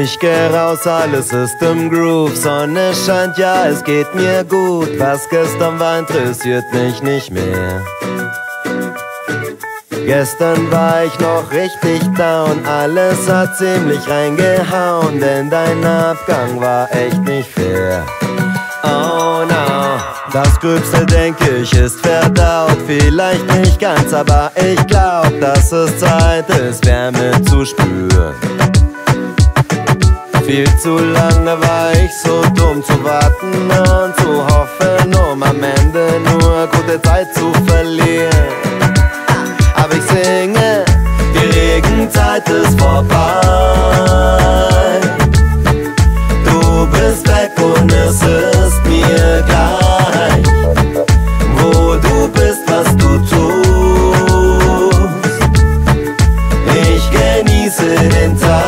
Ich geh raus, alles ist im Groove, Sonne scheint, ja, es geht mir gut. Was gestern war, interessiert mich nicht mehr. Gestern war ich noch richtig down, alles hat ziemlich reingehauen, denn dein Abgang war echt nicht fair. Oh das Gröbste, denke ich, ist verdaut. Vielleicht nicht ganz, aber ich glaub, dass es Zeit ist, Wärme zu spüren. Viel zu lange war ich so dumm zu warten und zu hoffen, um am Ende nur gute Zeit zu verlieren. Aber ich singe. incidental